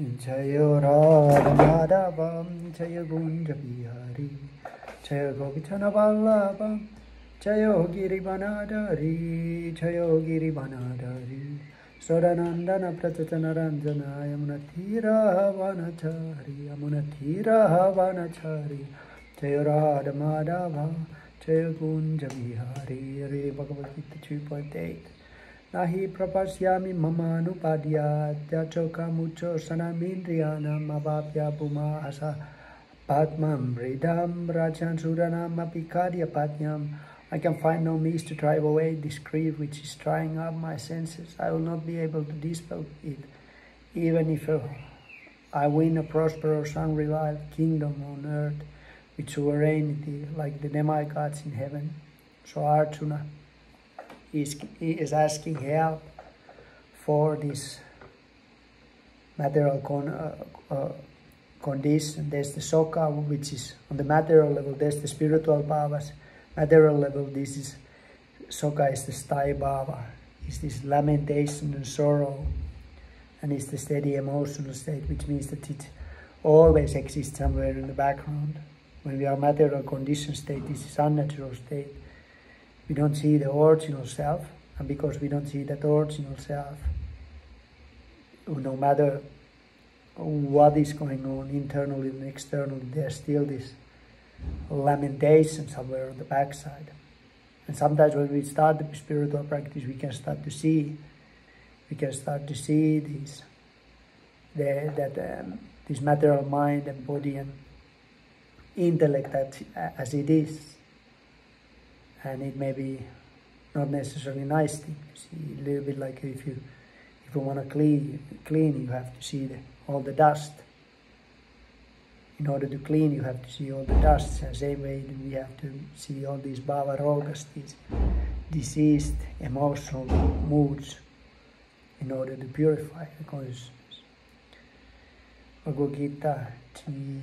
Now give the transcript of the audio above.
जय राम माधवम जय गुंज बिहारी जय गोपीचन बल्लभम जय गिरि बनाधरी जय गिरि बनाधरी सौरनंदन प्रचन रंजन यमुन धीर वनचारी यमुन धीर वनचारी जय राध माधव जय गुंज बिहारी रे Bhagavad Gita 2.8 Nahi prapasyami mamanupadhyatya chokamucho sanamindriyanam avapya puma asa patmam vridam rajan suranam apikadya patyam. I can find no means to drive away this grief which is drying up my senses. I will not be able to dispel it, even if uh, I win a prosperous, unreliable kingdom on earth with sovereignty like the demigods in heaven. So Arjuna is, is asking help for this material con, uh, uh, condition. There's the soka, which is on the material level. There's the spiritual bhavas. Material level, this is soka is the sthayi bhava. It's this lamentation and sorrow. And it's the steady emotional state, which means that it always exists somewhere in the background. When we are material condition state, this is unnatural state we don't see the original self, and because we don't see that original self, no matter what is going on internally and externally, there's still this lamentation somewhere on the backside. And sometimes when we start the spiritual practice, we can start to see, we can start to see this, the, that um, this material mind and body and intellect as it is, and it may be not necessarily nice thing. See, a little bit like if you if you want to clean clean, you have to see the, all the dust. In order to clean, you have to see all the dust. And same way, we have to see all these bhava rogas, these diseased emotional moods, in order to purify the consciousness. Bhagavad Gita 3,